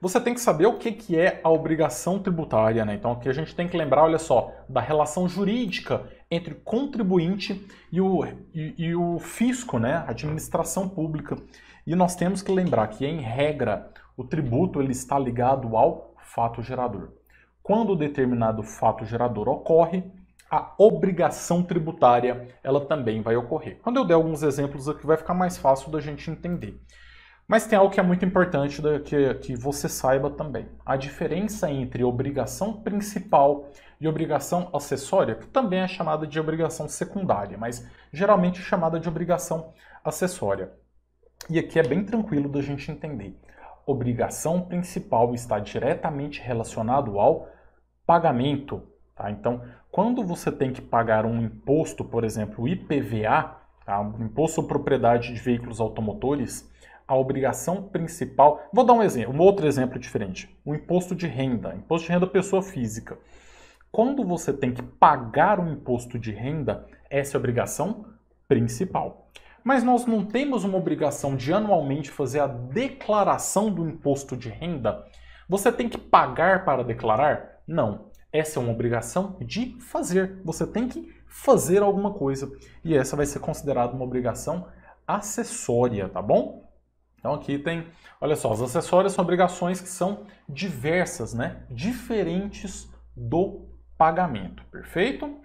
Você tem que saber o que, que é a obrigação tributária, né? Então aqui a gente tem que lembrar, olha só, da relação jurídica entre o contribuinte e o, e, e o fisco, né? A administração pública. E nós temos que lembrar que, em regra, o tributo ele está ligado ao fato gerador. Quando determinado fato gerador ocorre, a obrigação tributária ela também vai ocorrer. Quando eu der alguns exemplos aqui, vai ficar mais fácil da gente entender. Mas tem algo que é muito importante que, que você saiba também. A diferença entre obrigação principal e obrigação acessória, que também é chamada de obrigação secundária, mas geralmente chamada de obrigação acessória. E aqui é bem tranquilo da gente entender. Obrigação principal está diretamente relacionado ao pagamento. Tá? Então, quando você tem que pagar um imposto, por exemplo, o IPVA, tá? Imposto sobre Propriedade de Veículos Automotores, a obrigação principal. Vou dar um exemplo, um outro exemplo diferente. O imposto de renda, imposto de renda pessoa física. Quando você tem que pagar um imposto de renda, essa é a obrigação principal. Mas nós não temos uma obrigação de anualmente fazer a declaração do imposto de renda. Você tem que pagar para declarar? Não. Essa é uma obrigação de fazer. Você tem que fazer alguma coisa. E essa vai ser considerada uma obrigação acessória, tá bom? Então aqui tem, olha só, as acessórias são obrigações que são diversas, né? Diferentes do pagamento, perfeito?